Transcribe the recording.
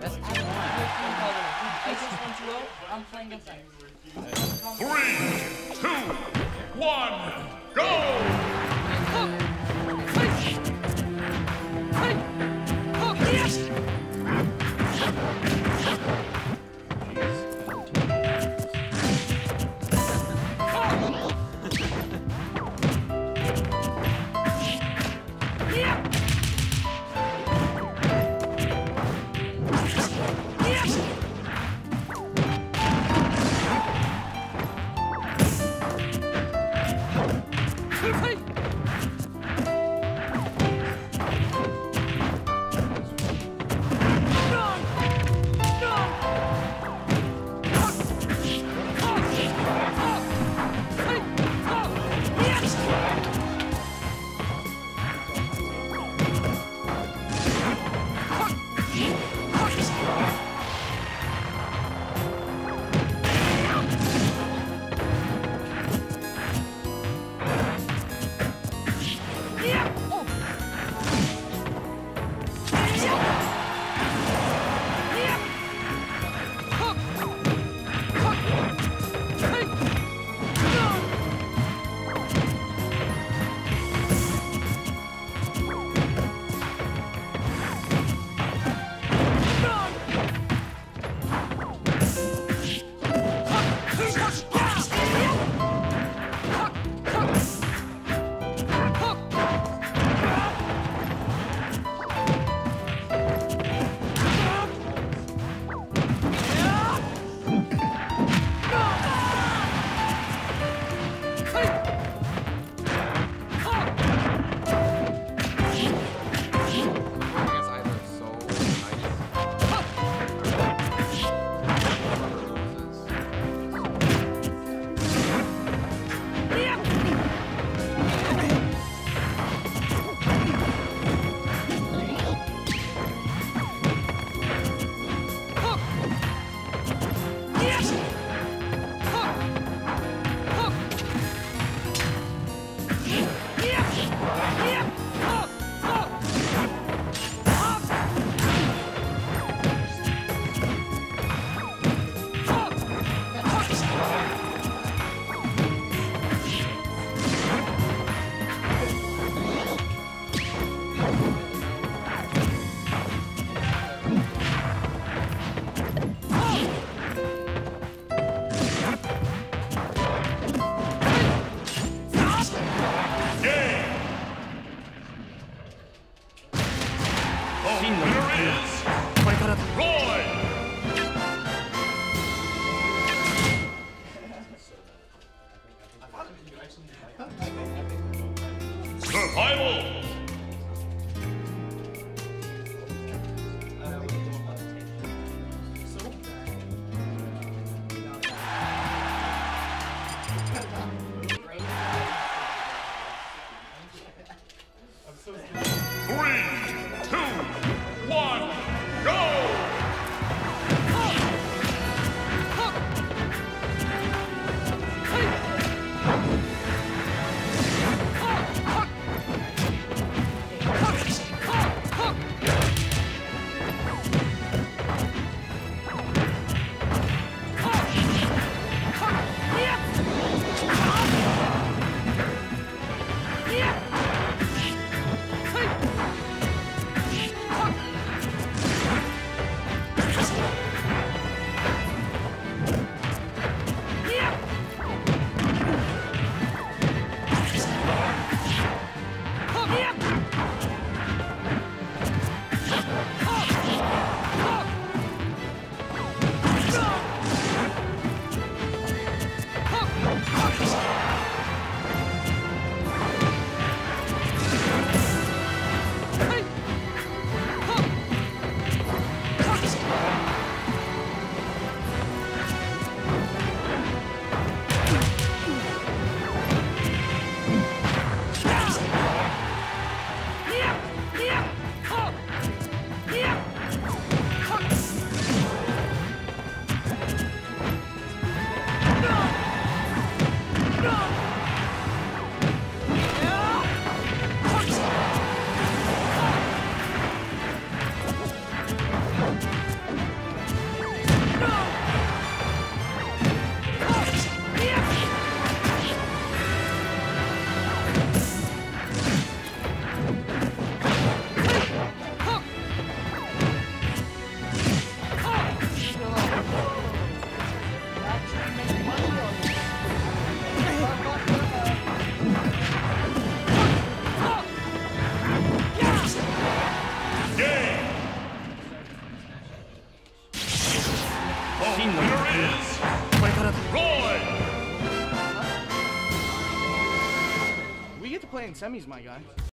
I just went too low. I'm playing. Three, two, one, go! winner is これからだ Roy. We get to play in semis, my guy.